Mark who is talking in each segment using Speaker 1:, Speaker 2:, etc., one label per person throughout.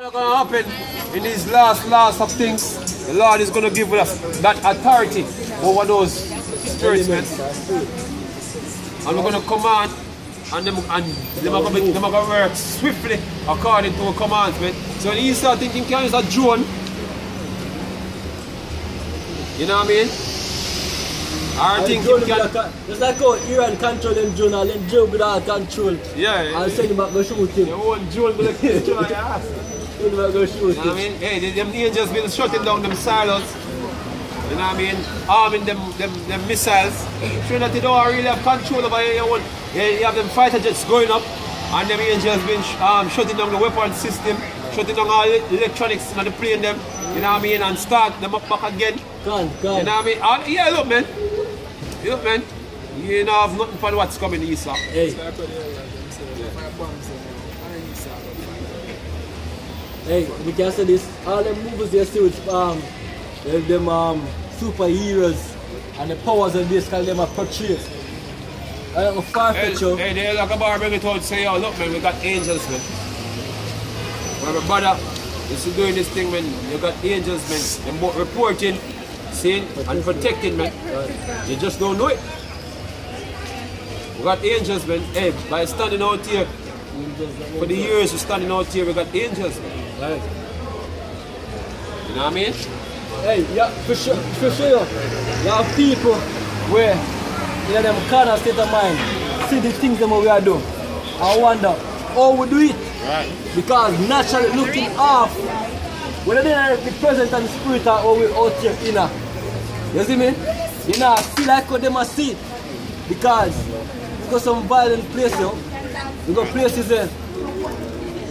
Speaker 1: What's going to happen in these last, last of things? The Lord is going to give us that authority over those spirits, man. And we're going to command, and them, and them are going to, them are going to work swiftly according to our commands, man. So when you start thinking, can use a drone? You know what I mean? Or think you can...
Speaker 2: Just like how Iran control them drone and then Joe with all control.
Speaker 1: Yeah, yeah.
Speaker 2: And send him back go shoot him.
Speaker 1: Your own drone will kill you on your ass.
Speaker 2: Send him shoot
Speaker 1: You know what I mean? Hey, they- them angels been shutting down them silos. You know what I mean? Arming them them, them missiles. Sure that they don't really have control over your own. You you have them fighter jets going up, and them angels been sh- um, shutting down the weapon system, shutting down all the electronics in the plane them. You know what I mean? And start them up back again.
Speaker 2: Can,
Speaker 1: You know what I mean? And, yeah, look, man. Look, man. You know I've nothing for what's coming east, sir.
Speaker 2: Hey. Hey, we can say this. All them movies they see with um, them, them um, superheroes and the powers and this of them are portrayed. I don't know, far
Speaker 1: Hey,
Speaker 2: you.
Speaker 1: hey, they like a bar bring it out say, yo, look man, we got angels man. When my brother is doing this thing man, you got angels man. Them both reporting, seeing and protecting man. You just don't know it. We got angels man. Hey, by standing out here, for the years we're standing out here, we got angels man.
Speaker 2: Right.
Speaker 1: You know what I mean?
Speaker 2: Hey, yeah, for sure, for sure. You have people where in them kind of state of mind see the things them we are doing. I wonder how we do it.
Speaker 1: Right.
Speaker 2: Because naturally looking off, whether they are the present and the spirit are always out here inner. You see me? You know, I feel like how them a see. Because we got some violent places, yo. we got places there.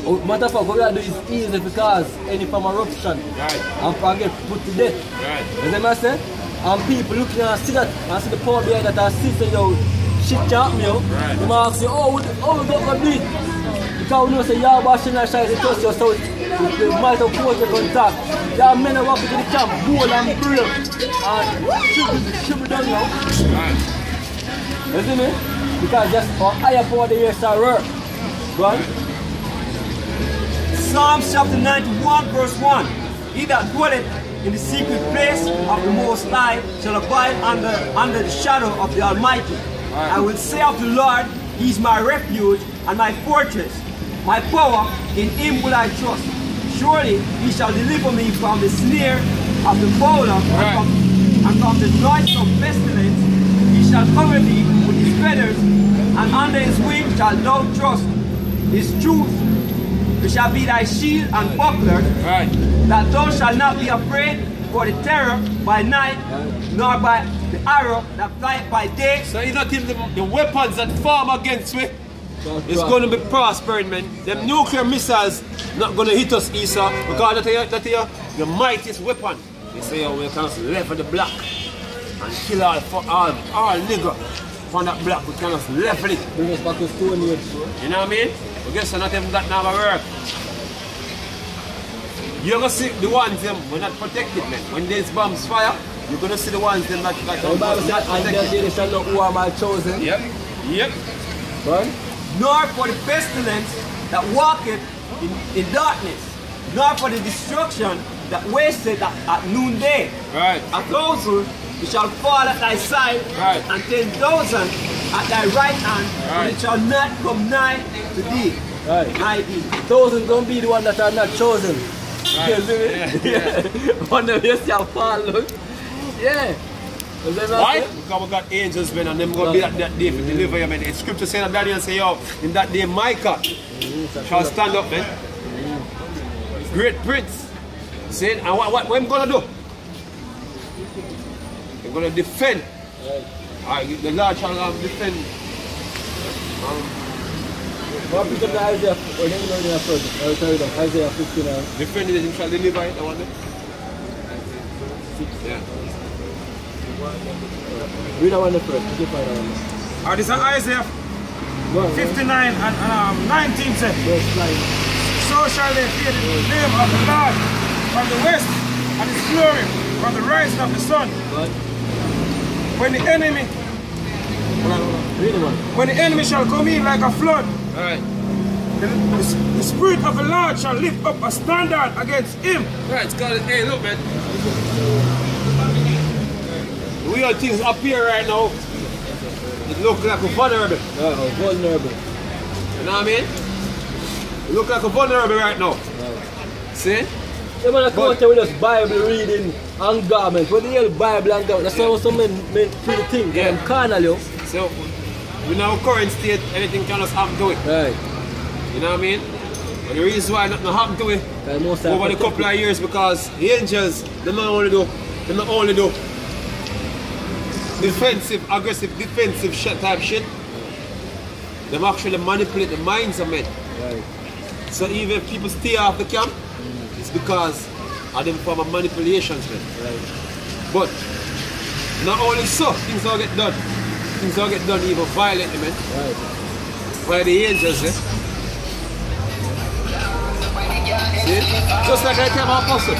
Speaker 2: Oh, matter of fact, what we are doing is easy because any form of eruption
Speaker 1: Right.
Speaker 2: and forget put to death.
Speaker 1: Right.
Speaker 2: You see what I say? And people looking and see that and see the power behind that and see say yo, shit can't happen yo.
Speaker 1: Right.
Speaker 2: They might ask you, oh, we, oh, we don't go do it. Because we know say you're washing and they trust you, so they might have put your contact. Are men that walk into the camp, bowl and break, and shoot, shoot down yo.
Speaker 1: Right.
Speaker 2: You see me? Because just our higher power the years are work. Go
Speaker 3: Psalms chapter 91, verse 1. He that dwelleth in the secret place of the Most High shall abide under, under the shadow of the Almighty. I will say of the Lord, He is my refuge and my fortress, my power, in Him will I trust. Surely He shall deliver me from the snare of the fowler
Speaker 1: Right.
Speaker 3: and, from, and from the noisome pestilence. He shall cover thee with His feathers, and under His wings shall thou trust. His truth which shall be thy shield and buckler,
Speaker 1: Right.
Speaker 3: that thou shalt not be afraid for the terror by night, nor by the arrow that flieth by day.
Speaker 1: So you not think the, the weapons that form against me It's going to be prospering, man. Them nuclear missiles not going to hit us, Esau, because that is that is the mightiest weapon. They say, oh, we can just level the block and kill all for all all nigger from that block. We can just level it.
Speaker 2: Bring us back to Stone Age.
Speaker 1: You know what I mean? I guess not even that now work. You're gonna see the ones them we're not protected, man. When these bombs fire, you're gonna see the ones them that that
Speaker 2: The Bible
Speaker 1: not
Speaker 2: and
Speaker 1: protected.
Speaker 2: day shall know who are my chosen.
Speaker 1: Yep. Yep.
Speaker 2: Right?
Speaker 3: nor for the pestilence that walketh in, in darkness, nor for the destruction that wasteth at, at noonday.
Speaker 1: Right.
Speaker 3: A thousand shall fall at thy side,
Speaker 1: Right.
Speaker 3: and ten thousand at thy right hand,
Speaker 1: Right.
Speaker 3: it shall not come nigh to thee.
Speaker 2: Right.
Speaker 3: Nigh thee.
Speaker 2: Thousands don't be the one that are not chosen.
Speaker 1: Right.
Speaker 2: You see?
Speaker 1: Yeah,
Speaker 2: One of you how far look. Yeah.
Speaker 1: Why? Because we got angels, man, and them gonna be at that day for deliver you, man. It's scripture saying that Daniel say, yo, in that day Micah shall stand up, man. Great prince. Saying, and what, what, what I'm gonna do? I'm gonna defend. The Lord shall um, defend. Um,
Speaker 2: What pick up the Isaiah, or let me know the first. I'll tell you that. Isaiah 59.
Speaker 1: defend it, him shall deliver it. I want it. Yeah.
Speaker 2: Read that one the first. You find.
Speaker 4: Uh, this is Isaiah 59 and, um, 19 said,
Speaker 2: Verse 9.
Speaker 4: So shall they fear the name of the Lord from the west and his glory from the rising of the sun.
Speaker 2: Right?
Speaker 4: When the enemy,
Speaker 2: Read the one.
Speaker 4: when the enemy shall come in like a flood,
Speaker 1: Alright.
Speaker 4: the, the, the spirit of the Lord shall lift up a standard against him.
Speaker 1: Right, it's called, hey, look, man. The way how things appear right now, it look like a vulnerable.
Speaker 2: Uh, vulnerable.
Speaker 1: You know what I mean? It look like a vulnerable right now. See?
Speaker 2: Them man come out here with us Bible reading and garments. What the hell Bible and garments? That's how some men, men feel the thing.
Speaker 1: Yeah.
Speaker 2: Yeah. Them carnal, yo.
Speaker 1: So, in our current state, anything can just happen to it.
Speaker 2: Right.
Speaker 1: You know what I mean? But the reason why nothing happened to it over the couple of years because the angels, they not only do, they not only do defensive, aggressive, defensive shit type shit. Them actually manipulate the minds of men.
Speaker 2: Right.
Speaker 1: So even if people stay off the camp, it's because of them form of manipulations.
Speaker 2: Right.
Speaker 1: But not only so, things all get done. Things all get done even violently, man.
Speaker 2: Right.
Speaker 1: By the angels, eh? See? Just like I tell my apostle.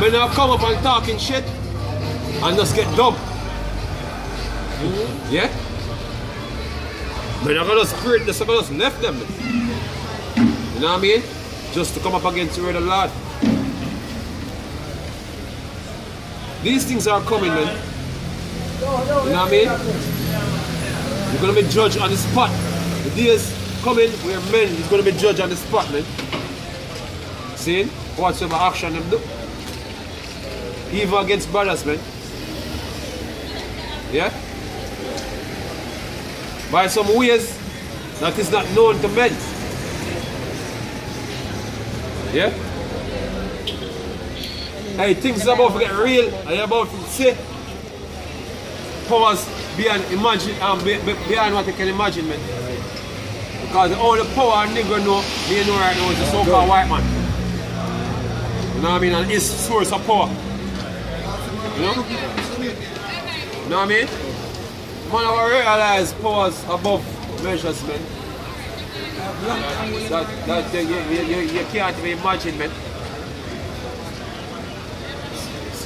Speaker 1: Men now come up and talking shit and just get dumb. Yeah? Men are gonna spirit this, are gonna just left them. You know what I mean? Just to come up against the word of the Lord. These things are coming, man. You know what I mean? You're gonna be judged on the spot. The days coming where men is gonna be judged on the spot, man. See? Whatsoever action them do. Even against brothers, man. Yeah? By some ways that is not known to men. Yeah? Hey, things are about to get real and you're about to say powers beyond imagine um, be, be, beyond what you can imagine, man. Because all the power a nigga know, me know right now is the so-called white man. You know what I mean? And his source of power. You know? You know what I mean? Man, I realize powers above measures, man. That, that, that you, you, you, you can't even imagine, man.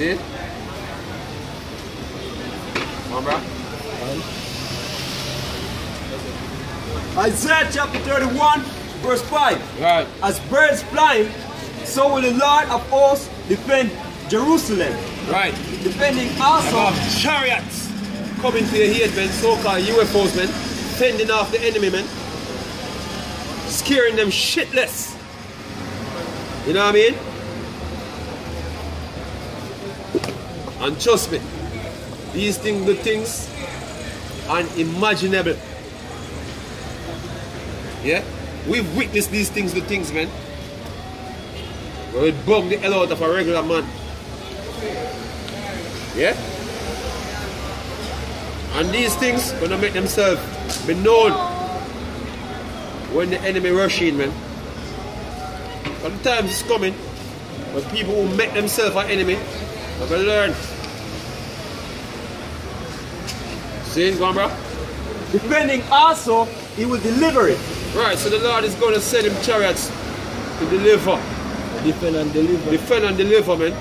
Speaker 1: See? Come on, bro.
Speaker 3: Isaiah chapter 31, verse 5.
Speaker 1: Right.
Speaker 3: As birds flying, so will the Lord of hosts defend Jerusalem.
Speaker 1: Right.
Speaker 3: Defending also
Speaker 1: About chariots coming to your head, man. So-called UFOs, man. Fending off the enemy, man. Scaring them shitless. You know what I mean? And trust me, these things, the things, unimaginable. Yeah? We've witnessed these things, the things, man. Where it bug the hell out of a regular man. Yeah? And these things gonna make themselves be known when the enemy rush in, man. Sometimes it's coming when people who make themselves an enemy are gonna learn. See go on, bro?
Speaker 3: defending also, he will deliver it.
Speaker 1: Right, so the Lord is gonna send him chariots to deliver,
Speaker 2: Defend and deliver.
Speaker 1: defend and deliver, man.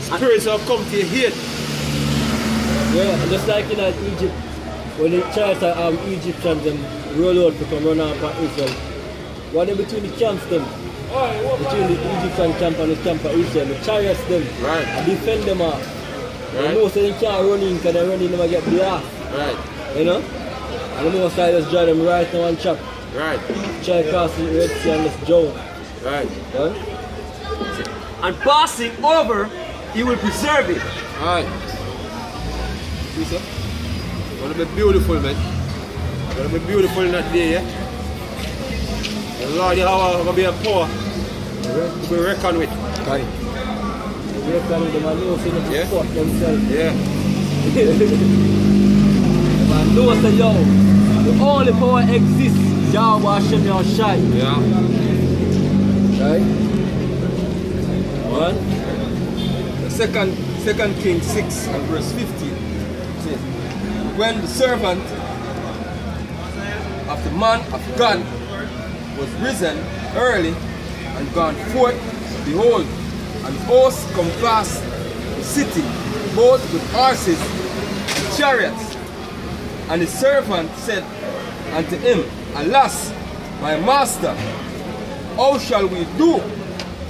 Speaker 1: Spirits have come to your head.
Speaker 2: Yeah, just like in uh, Egypt, when the chariots of um, Egyptians them roll out to come run up on Israel. What in between the camps them, between the Egyptian camp and the camp of Israel, the chariots them,
Speaker 1: Right.
Speaker 2: defend them off.
Speaker 1: Right.
Speaker 2: And most of them can't run in because they run in them get blast,
Speaker 1: Right,
Speaker 2: you know? And the most I just drive them right now and chop.
Speaker 1: right,
Speaker 2: Try across the Red Sea and just drown.
Speaker 1: right.
Speaker 2: Yeah?
Speaker 3: And passing over, he will preserve it.
Speaker 1: Alright. See, sir? Gonna be beautiful, man. Gonna be beautiful in that day, yeah? The Lord Yahawah gonna be a power to be reckoned with.
Speaker 2: Right. They can them and know say them
Speaker 1: Yeah.
Speaker 2: fuck themselves.
Speaker 1: Yeah.
Speaker 2: Say yo, the only power exists, Yahawah Bashem Yahawashi.
Speaker 1: Yeah.
Speaker 2: Right? One.
Speaker 5: Second, Second Kings 6 and verse 15 says, When the servant of the man of God was risen early and gone forth, behold, an host compassed the city, both with horses and chariots. And the servant said unto him, Alas, my master, how shall we do?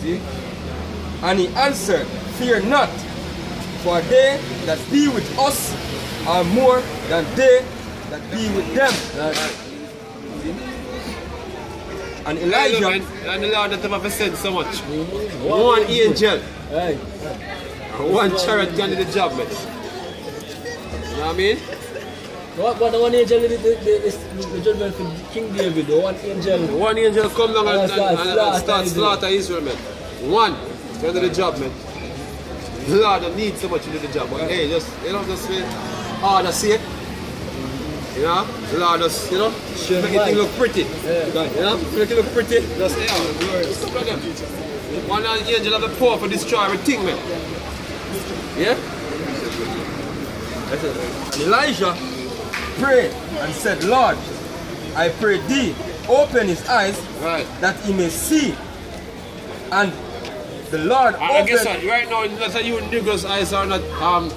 Speaker 5: See? And he answered, Fear not, for they that be with us are more than they that be with them. And
Speaker 1: Elijah,
Speaker 5: Elijah,
Speaker 1: and the Lord that have said so much. One angel,
Speaker 2: Hey.
Speaker 1: one chariot can do the job, man. You know what I mean?
Speaker 2: What, what the one angel did the, the, the, judgment for King David, the one angel.
Speaker 1: One angel come down and, and,
Speaker 2: start
Speaker 1: and, and start slaughter Israel, man. One can do the job, man. The Lord don't need so much to do the job, but hey, just you know, just say, oh, that's it. You know, Lord just you know, make it look pretty.
Speaker 2: Yeah.
Speaker 1: You know, make it look pretty. Just yeah, stuff like that. One angel have the power for destroy everything, man. Yeah.
Speaker 5: That's it. And Elisha prayed and said, Lord, I pray thee, open his eyes
Speaker 1: Right.
Speaker 5: that he may see. And the Lord
Speaker 1: I, I guess right now, let's say you niggas' eyes are not um,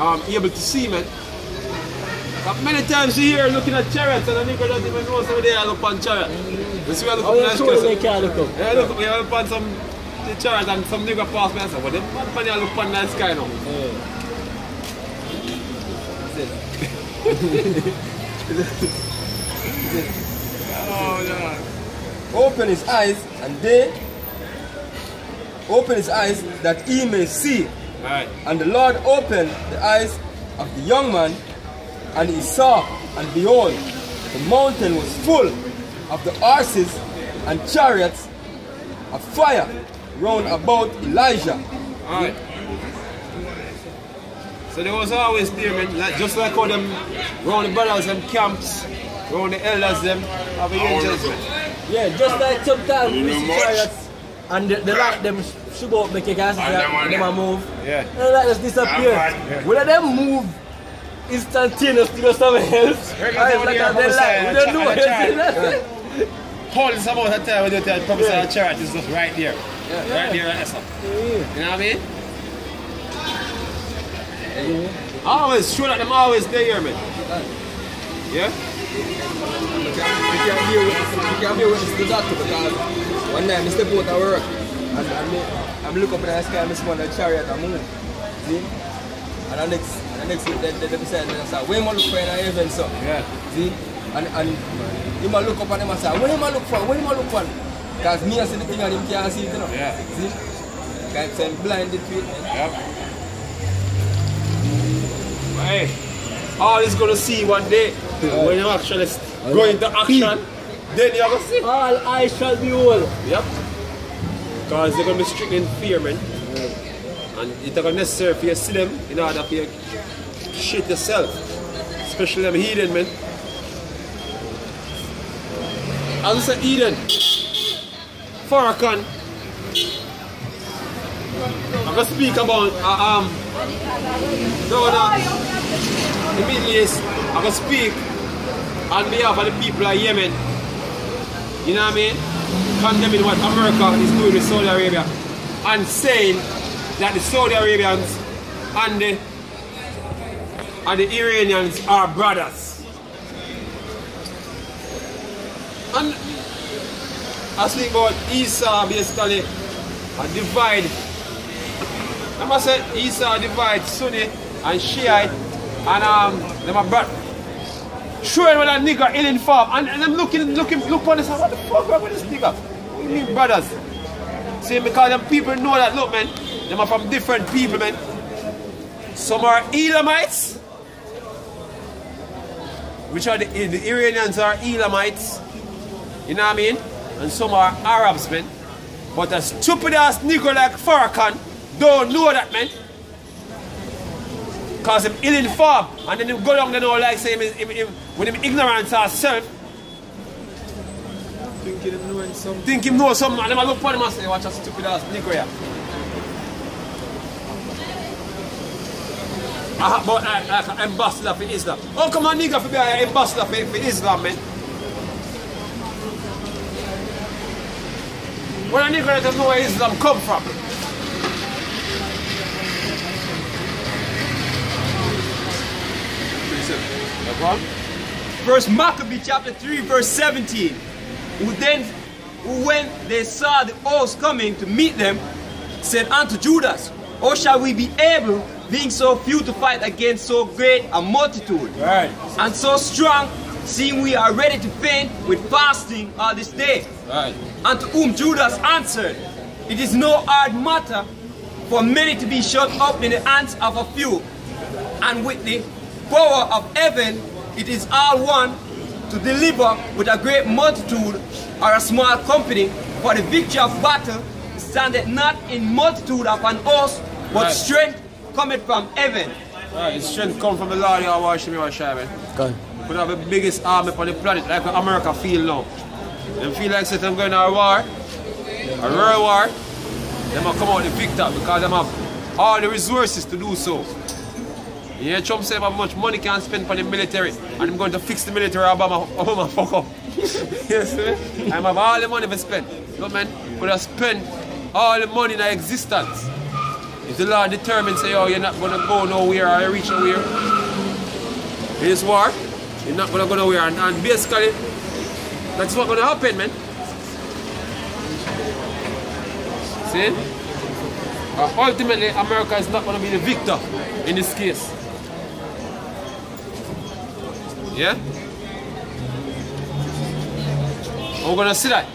Speaker 1: um, able to see, man. But many times you hear looking at chariots and the nigga doesn't even know somebody there look oh, on chariot. You see, I look
Speaker 2: How
Speaker 1: up
Speaker 2: you
Speaker 1: and
Speaker 2: sure they
Speaker 1: I
Speaker 2: can't look up?
Speaker 1: yeah, look, we have upon some the chariot and some nigga pass me and say, well, them man pan here look upon that sky now. Oh, yeah.
Speaker 5: open his eyes, and they open his eyes that he may see.
Speaker 1: Right.
Speaker 5: And the Lord opened the eyes of the young man, and he saw, and behold, the mountain was full of the horses and chariots of fire round about Elisha.
Speaker 1: Alright. So there was always there, man, like, just like all them round the brothers and camps, round the elders them, have the angels, man.
Speaker 2: Yeah, just like sometimes we see chariots and the, the light them shoot out make you can see that them move.
Speaker 1: Yeah.
Speaker 2: And the light just disappear. Whether them move instantaneously or something else.
Speaker 1: Regular
Speaker 2: or it's
Speaker 1: time
Speaker 2: like a
Speaker 1: they
Speaker 2: dead light. We
Speaker 1: are
Speaker 2: don't know.
Speaker 1: prophesy,
Speaker 2: you see that?
Speaker 1: Hold this amount of time when you tell prophesy
Speaker 2: Yeah.
Speaker 1: yeah. chariot is just right there. Right there, right there. You know what I mean? Always, sure that them always there, man. Yeah?
Speaker 5: We can, we can be a witness, we can be a witness to that because one night I step out of work and, I'm look up in the sky and I of the chariot and moon. See? And the next, the next, they, they, they beside me and say, where am I look for in the heaven, so?
Speaker 1: Yeah.
Speaker 5: See? And, and you might look up and him and say, where am I look for? Where am I look for? Because me I see the thing and him can't see it, you know?
Speaker 1: Yeah.
Speaker 5: See? Because I'm blinded to it.
Speaker 1: Yep. Hey, all is gonna see one day when you actually go into action. Then you're gonna see.
Speaker 2: All eyes shall behold.
Speaker 1: Yep. Because they're gonna be stricken in fear, man. And it's not necessary for you to see them in order for you to shit yourself. Especially them heathen, man. As I said, Eden, Farrakhan, I'm gonna speak about uh, um no no the Middle East. I'm gonna speak on behalf of the people of Yemen. You know what I mean? Condemning what America is doing with Saudi Arabia and saying that the Saudi Arabians and the and the Iranians are brothers. And I speak about Esau basically a divide. I must say Esau divide Sunni and Shiite and um them are brother. Showing what that nigga in farm and, and I'm looking looking look on this what the fuck wrong with this nigga? What do you mean brothers? See because them people know that look man, them are from different people man. Some are Elamites, which are the, the Iranians are Elamites. You know what I mean? And some are Arabs, man. But a stupid ass nigga like Farrakhan don't know that, man. Cause him ill informed and then him go down there now like say him, him, him, when him ignorant herself.
Speaker 5: Think him knowing something.
Speaker 1: Think him know something and them a look for him and say, watch a stupid ass nigga here. Ah, but I, like an ambassador for Islam. How come a nigga for be an ambassador for, for Islam, man? When a nigga doesn't know where Islam come from.
Speaker 3: First Maccabee chapter 3, verse 17. Who then, who when they saw the host coming to meet them, said unto Judas, Or shall we be able, being so few, to fight against so great a multitude?
Speaker 4: Right.
Speaker 3: And so strong, seeing we are ready to faint with fasting all this day.
Speaker 4: Right.
Speaker 3: to whom Judas answered, It is no hard matter for many to be shut up in the hands of a few, and with the power of heaven it is all one to deliver with a great multitude or a small company, for the victory of battle standeth not in multitude of an but
Speaker 1: Right.
Speaker 3: strength cometh from heaven.
Speaker 1: Right, the strength come from the Lord, you worship me, worship me.
Speaker 2: Gone.
Speaker 1: We have the biggest army on the planet, like America feel now. Them feel like say them going to a war, a real war. Them will come out the victor because them have all the resources to do so. You hear Trump say how much money can spend for the military and I'm going to fix the military Obama, Obama fuck up. yes, I have all the money to spend. No man, could have spent all the money in existence. If the Lord determines say, oh, you're not gonna go nowhere or reach nowhere, in this war, you're not gonna go nowhere. And, and basically, that's what's gonna happen, man. See? Uh, ultimately, America is not gonna be the victor in this case. Yeah? We're gonna see that.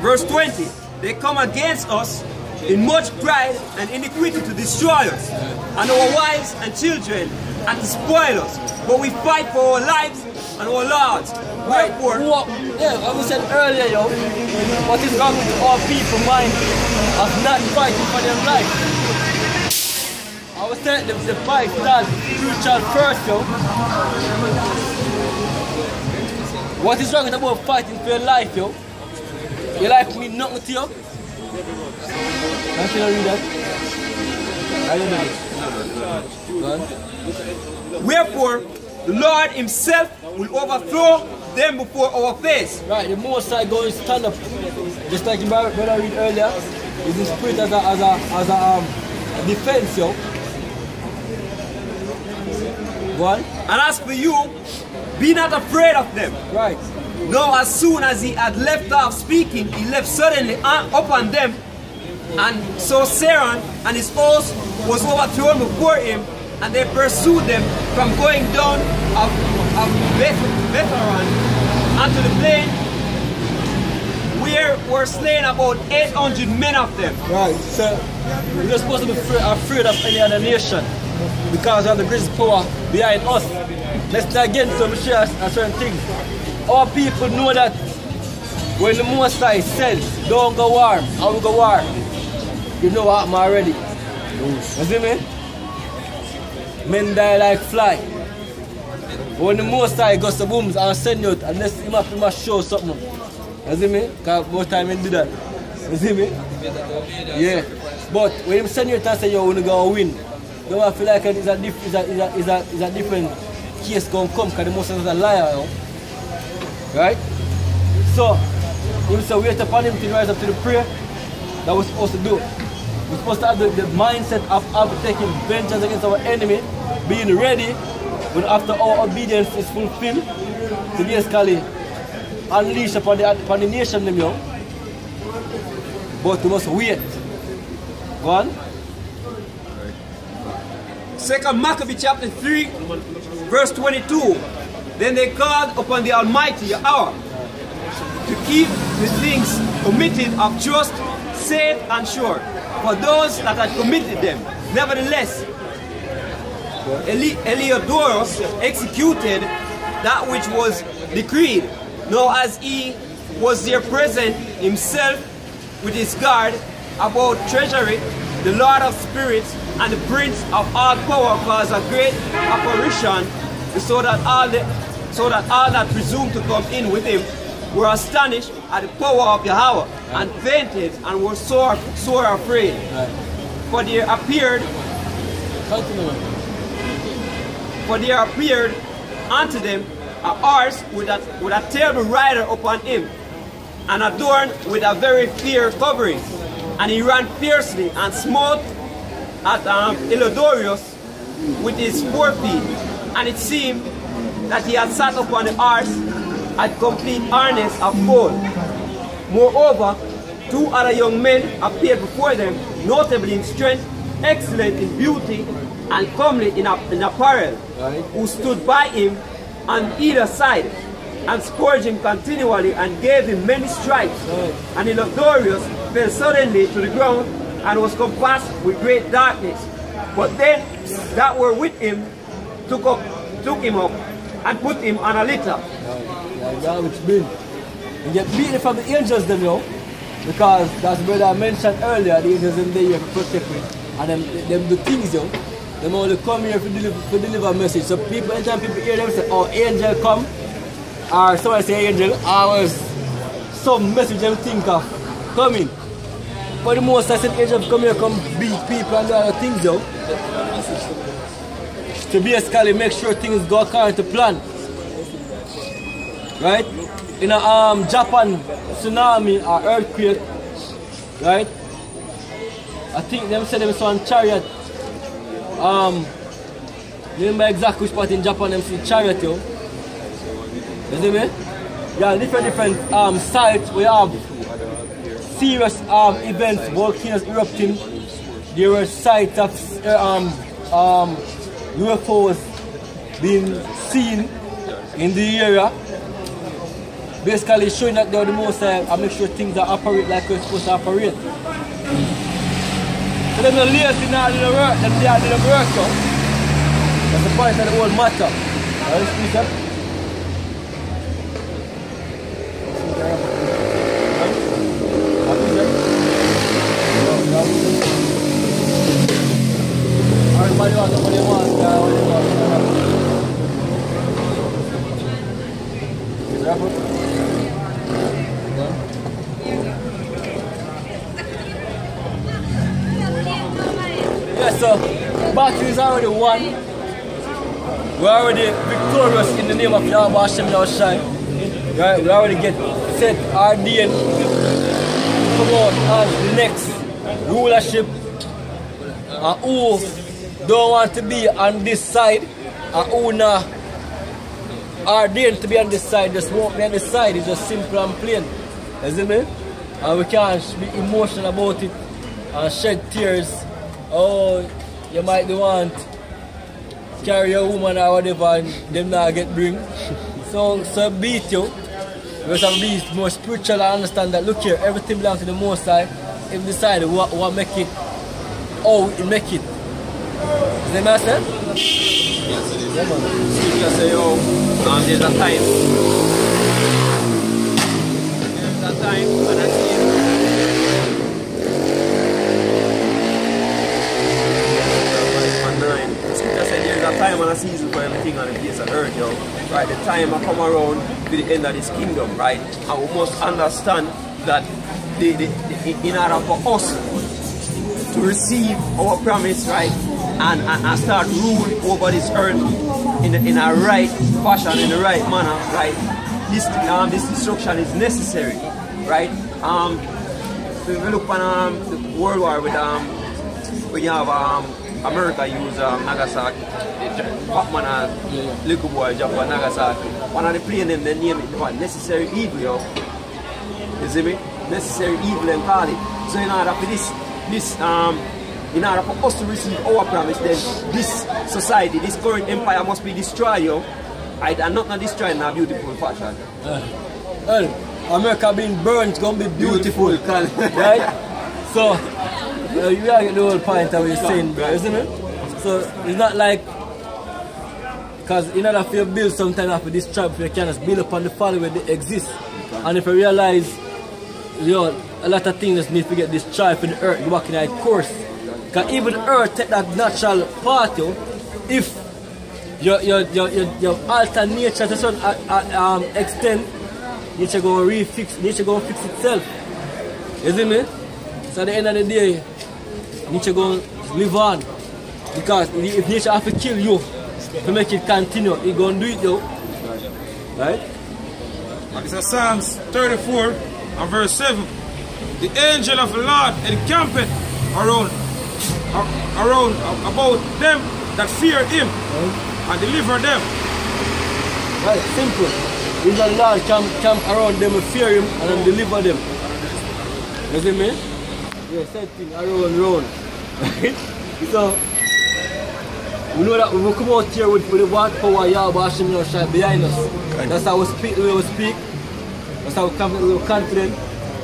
Speaker 3: Verse 20, they come against us in much pride and iniquity to destroy us, and our wives and children, and to spoil us. But we fight for our lives and our lords. Wherefore,
Speaker 2: What, yeah, as we said earlier, yo, what is wrong with our people mind of not fighting for their life? I was saying the, the fight starts spiritual first, yo. What is wrong with about fighting for your life, yo? Your life mean nothing to you? Can't you read that? I don't know.
Speaker 3: Wherefore, the Lord himself will overthrow them before our face.
Speaker 2: Right, the most I go is stand up. Just like the brother brother read earlier, is the spirit as a as a as a um defense, yo. On.
Speaker 3: And as for you, be not afraid of them.
Speaker 2: Right.
Speaker 3: Now, as soon as he had left off speaking, he left suddenly uh, upon them. And so Seron and his host was overthrown before him, and they pursued them from going down of, of Beth, Bethhoron unto the plain, where were slain about 800 men of them.
Speaker 2: Right. So we're not supposed to be afraid, uh, afraid of any other nation because have the greatest power behind us. Let's not again so share a certain things. Our people know that when the Most High says, don't go warm, I will go warm, You know what I'm already. You see me? Men die like fly. When the Most High goes to booms and send you out unless him have to must show something. You see me? Because most time he do that. You see me? Yeah. But when you send you out and say you want to go win, you don't feel like it's a, diff, it's a, it's a, it's a different case going to come because the Most High is a liar. You know? Right? So, him say wait upon him to rise up to the prayer that we're supposed to do. We're supposed to have the, the mindset of, of taking vengeance against our enemy, being ready when after our obedience is fulfilled to be basically unleash upon the, upon the nation them, yo. But we must wait. Go on.
Speaker 3: Second Maccabee chapter 3, verse 22. Then they called upon the Almighty Yahawah to keep the things committed of trust safe and sure for those that had committed them. Nevertheless, Eli Eliodorus executed that which was decreed. Now as he was there present himself with his guard about treasury, the Lord of spirits and the Prince of all power caused a great apparition, so that all the, so that all that presumed to come in with him were astonished at the power of Yahawah and fainted and were sore, sore afraid. For there appeared
Speaker 2: Continue.
Speaker 3: for there appeared unto them a horse with a, with a terrible rider upon him, and adorned with a very fair covering. And he ran fiercely and smote at um, Elodorius with his forefeet, And it seemed that he had sat upon the horse at complete harness of gold. Moreover, two other young men appeared before them, notably in strength, excellent in beauty, and comely in, ap- in apparel, who stood by him on either side, and scourged him continually, and gave him many stripes. And the Lodorius fell suddenly to the ground, and was compassed with great darkness. But then that were with him took up, took him up, and put him on a litter.
Speaker 2: Yeah, that which been. And get beaten from the angels them yo. Because that's what I mentioned earlier, the angels in there here to protect me. And them, them do things yo. Them only come here to deliver, to deliver a message. So people, anytime people hear them say, oh angel come, or someone say angel, I was some message them think of coming. But the most I said angel come here, come beat people and do other things yo. To be basically make sure things go according to plan right? In a um, Japan tsunami or earthquake, right? I think them said them saw on chariot. Um, remember exactly which part in Japan them see chariot, yo. You see me? Yeah, different different um sites we have serious um events, volcanoes erupting. There were sites of uh, um um UFOs being seen in the area basically showing that they're the most uh, and make sure things are operate like we're supposed to operate. So them the lazy now do the work, they are do the work yo. That's the point of the whole matter. Alright, speak Yes, so battle is already won. We're already victorious in the name of Yahawah Bashem Yahawashi. Right? We already get set our DNA come out as next rulership. And who don't want to be on this side and who not ordained to be on this side, just won't be on this side. It's just simple and plain. You see me? And we can't be emotional about it and shed tears. Oh, you might be want carry a woman or whatever and them not get bring. So so beat you. We have to be more spiritual and understand that look here, everything belongs to the most high. If decide what what make it oh it make it. Is I? Yeah, man.
Speaker 3: Scripture say, yo, um, there's a time. There's a time and there's a time and a season for everything on the face of earth, yo. Right, the time will come around to the end of this kingdom, right? And we must understand that the, the, the, in order for us to receive our promise, right? And, and, and start rule over this earth in, in a right fashion, in the right manner, right? This um, this destruction is necessary, right? Um, if we look on um, the World War with um, you have um, America use um, Nagasaki, Fat Man and little boy Japan Nagasaki. One of the plane them they name it what necessary evil, yo. You see me? Necessary evil and call it. So in order for this, this um, in order for us to receive our promise, then this society, this current empire must be destroyed, yo. I am not not destroyed in a beautiful fashion.
Speaker 2: Well, America being burned is gonna be beautiful,
Speaker 3: Beautiful,
Speaker 2: right? So, uh, you get the whole point of what you're saying, bro, isn't it? So, it's not like, because in order for you to build something after this tribe, you can just build upon the folly where they exist. And if you realize, you know, a lot of things just need to get destroyed for the earth go back in that course. Because even earth take that natural part, yo, if your your your your, your alter nature to some uh, uh, um, extent, nature gonna refix, nature gonna fix itself. You see me? So at the end of the day, nature gonna live on. Because if nature have to kill you to make it continue, it gonna do it though. Right?
Speaker 4: It's a Psalms 34 and verse 7. The angel of the Lord encampeth around, around about them that fear him hmm? and deliver them.
Speaker 2: Right, simple. These are Lord come, come around them and fear him and then deliver them. You see me? Yeah, same thing, around, round. So, we know that we come out here with, with the one power Yahawah Bashem Yahawashi behind us. That's how we speak the way we speak. That's how we confident, we confident.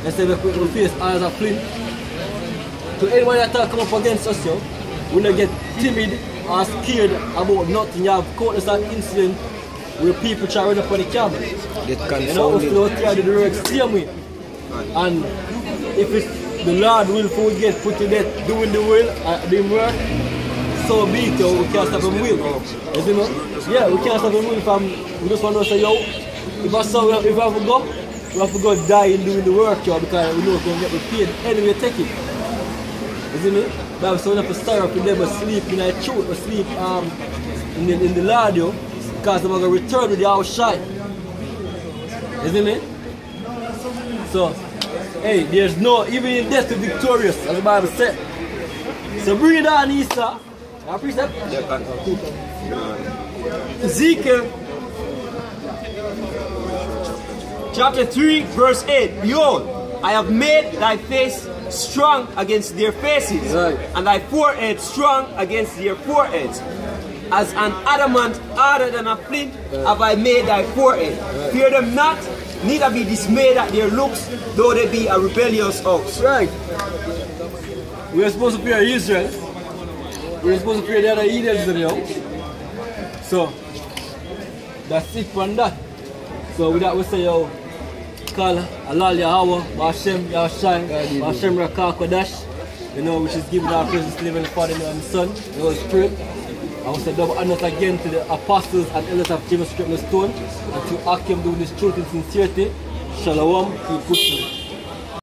Speaker 2: That's how we, face eyes of flint. To anyone that come up against us, yo, we don't get timid or scared about nothing. You have countless of incidents where people try to run up on the camera.
Speaker 5: Get
Speaker 2: You know, we
Speaker 5: confounded.
Speaker 2: try to do the same way. And if it's the Lord will for we get put to death doing the will, uh, the work, so be it, yo, we can't stop him will. You see me? Yeah, we can't stop him will from, we just want to say, yo, if I saw, if I have to go, we have to go die in doing the work, yo, because we know we're going to get paid anyway, take it. You me? Bible says to stir up in them but sleep in the truth, but sleep um, in, the, in the Lord, yo, because I'm going to return with the. You see me? So, hey, there's no, even in death is victorious, as the Bible said. So bring it on, Isa. I precept.
Speaker 3: Ezekiel chapter 3, verse 8. Behold, I have made thy face strong against their faces,
Speaker 2: Right.
Speaker 3: and thy forehead strong against their foreheads. As an adamant harder than a flint have I made thy forehead. Fear them not, neither be dismayed at their looks, though they be a rebellious house.
Speaker 2: Right. We are supposed to pray Israel. We are supposed to pray the other Eden, you know. So, that's it from that. So with that we say, yo, call Alal Yahawah, Bashem Yahawashi, Bashem Rakah Kodash, you know, which is giving our praises to the Father and the Son, the Holy Spirit. I will say double honors again to the apostles and elders of James Scripture Stone and to Akim doing this truth in sincerity. Shalom, pushing.